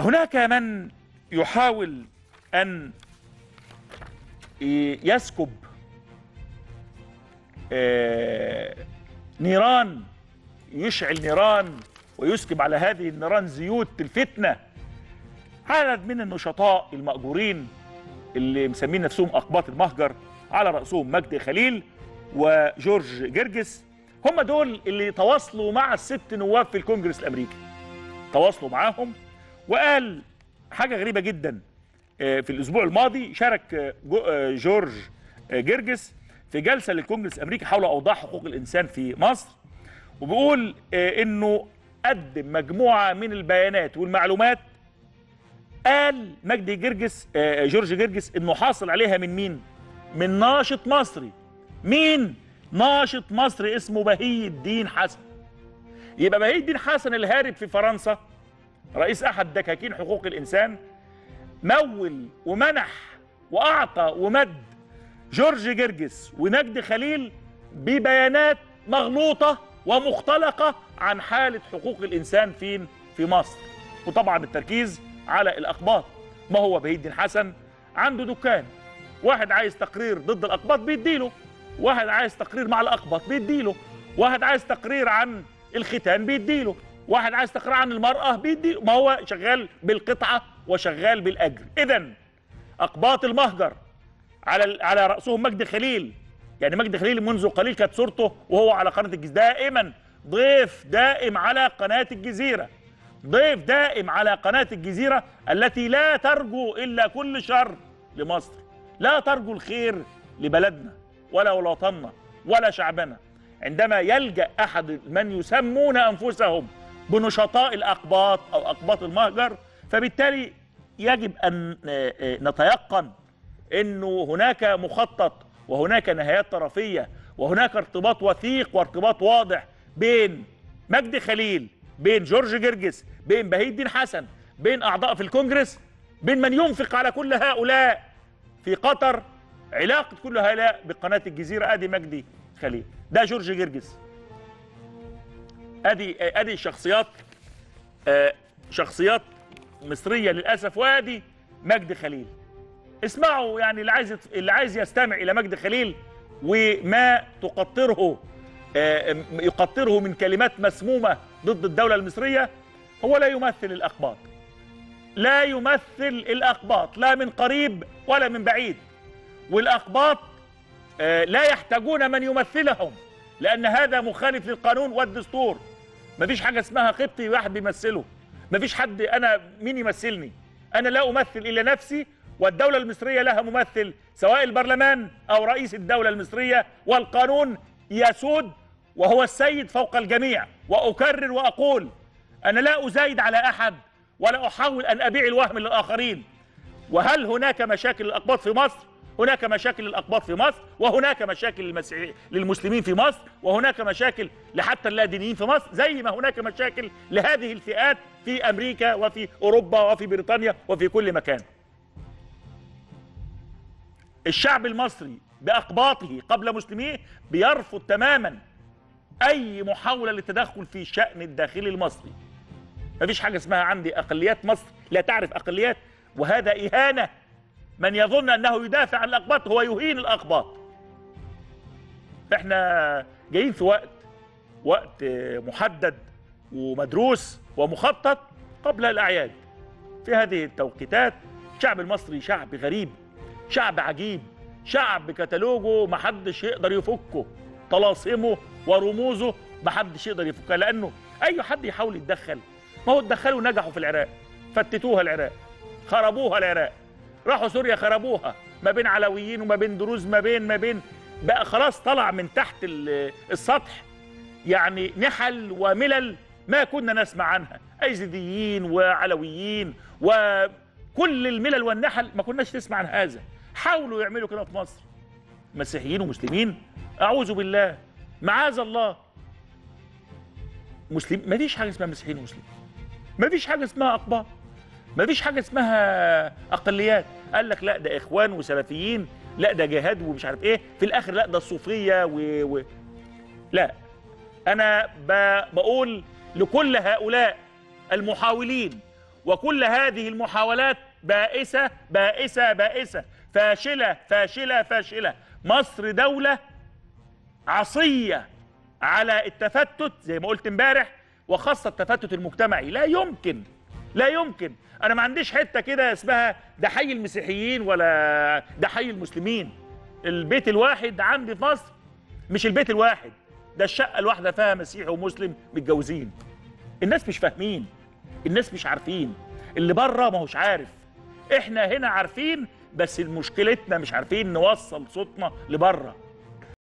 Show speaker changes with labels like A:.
A: هناك من يحاول أن يسكب آه، نيران يشعل نيران ويسكب على هذه النيران زيوت الفتنة. عدد من النشطاء المأجورين اللي مسمين نفسهم أقباط المهجر على رأسهم مجدي خليل وجورج جرجس هم دول اللي تواصلوا مع الست نواب في الكونجرس الأمريكي. تواصلوا معاهم وقال حاجة غريبة جدا آه، في الأسبوع الماضي شارك آه، آه، جورج جرجس في جلسة للكونجرس الأمريكي حول أوضاع حقوق الإنسان في مصر وبيقول إنه قدم مجموعة من البيانات والمعلومات قال مجدي جرجس جورج جرجس إنه حاصل عليها من مين؟ من ناشط مصري. مين؟ ناشط مصري اسمه بهي الدين حسن. يبقى بهي الدين حسن الهارب في فرنسا رئيس أحد دكاكين حقوق الإنسان مول ومنح وأعطى ومد جورج جرجس ومجدي خليل ببيانات مغلوطة ومختلقة عن حالة حقوق الإنسان فين؟ في مصر. وطبعا التركيز على الأقباط ما هو بهي الدين حسن عنده دكان واحد عايز تقرير ضد الأقباط بيديله واحد عايز تقرير مع الأقباط بيديله واحد عايز تقرير عن الختان بيديله واحد عايز تقرير عن المرأة بيديله ما هو شغال بالقطعة وشغال بالأجر. إذا أقباط المهجر على على رأسهم مجدي خليل. يعني مجدي خليل منذ قليل كانت صورته وهو على قناة الجزيرة. دائما ضيف دائم على قناة الجزيرة. ضيف دائم على قناة الجزيرة التي لا ترجو إلا كل شر لمصر. لا ترجو الخير لبلدنا ولا وطننا ولا شعبنا. عندما يلجأ أحد من يسمون أنفسهم بنشطاء الأقباط أو أقباط المهجر فبالتالي يجب أن آه، آه، نتيقن إنه هناك مخطط وهناك نهايات طرفية وهناك ارتباط وثيق وارتباط واضح بين مجدي خليل بين جورج جرجس بين بهي الدين حسن بين أعضاء في الكونجرس بين من ينفق على كل هؤلاء في قطر علاقة كل هؤلاء بقناة الجزيرة آدي مجدي خليل. ده جورج جرجس. ادي ادي شخصيات آه، شخصيات مصرية للأسف وادي مجدي خليل. اسمعوا يعني اللي عايز اللي عايز يستمع إلى مجدي خليل وما تقطره آه، يقطره من كلمات مسمومة ضد الدولة المصرية هو لا يمثل الاقباط لا يمثل الاقباط لا من قريب ولا من بعيد. والاقباط آه، لا يحتاجون من يمثلهم لأن هذا مخالف للقانون والدستور. مفيش حاجة اسمها قبطي واحد بيمثله. مفيش حد أنا مين يمثلني؟ أنا لا أمثل إلا نفسي والدولة المصرية لها ممثل سواء البرلمان أو رئيس الدولة المصرية والقانون يسود وهو السيد فوق الجميع. وأكرر وأقول أنا لا أزايد على أحد ولا أحاول أن أبيع الوهم للآخرين. وهل هناك مشاكل للأقباط في مصر؟ هناك مشاكل للأقباط في مصر وهناك مشاكل للمسلمين في مصر وهناك مشاكل لحتى اللادينيين في مصر زي ما هناك مشاكل لهذه الفئات في أمريكا وفي أوروبا وفي بريطانيا وفي كل مكان. الشعب المصري بأقباطه قبل مسلميه بيرفض تماما أي محاولة للتدخل في الشان الداخلي المصري. مفيش حاجة اسمها عندي أقليات مصر لا تعرف أقليات وهذا إهانة من يظن أنه يدافع عن الاقباط هو يهين الاقباط إحنا جايين في وقت وقت محدد ومدروس ومخطط قبل الأعياد. في هذه التوقيتات الشعب المصري شعب غريب شعب عجيب شعب كتالوجه محدش يقدر يفكه طلاسمه ورموزه محدش يقدر يفكها لأنه أي حد يحاول يتدخل ما هو اتدخلوا نجحوا في العراق فتتوها العراق خربوها العراق. راحوا سوريا خربوها. ما بين علويين وما بين دروز ما بين ما بين. بقى خلاص طلع من تحت ال- السطح. يعني نحل وملل ما كنا نسمع عنها. ايزيديين وعلويين وكل الملل والنحل ما كناش نسمع عن هذا. حاولوا يعملوا كده في مصر. مسيحيين ومسلمين. أعوذ بالله. معاذ الله. مسلم ما فيش حاجة اسمها مسيحيين ومسلمين. ما فيش حاجة اسمها أقباط. ما فيش حاجة اسمها أقليات. قال لك لا ده إخوان وسلفيين لا ده جهاد ومش عارف إيه. في الآخر لا ده الصوفية و... و... لا أنا ب... بقول لكل هؤلاء المحاولين وكل هذه المحاولات بائسة بائسة بائسة فاشلة فاشلة فاشلة. مصر دولة عصية على التفتت زي ما قلت امبارح وخاصة التفتت المجتمعي. لا يمكن لا يمكن. أنا ما عنديش حتة كده اسمها ده حي المسيحيين ولا ده حي المسلمين. البيت الواحد عندي في مصر مش البيت الواحد ده الشقة الواحدة فيها مسيحي ومسلم متجوزين. الناس مش فاهمين الناس مش عارفين. اللي بره ما هوش عارف. إحنا هنا عارفين بس مشكلتنا مش عارفين نوصل صوتنا لبره.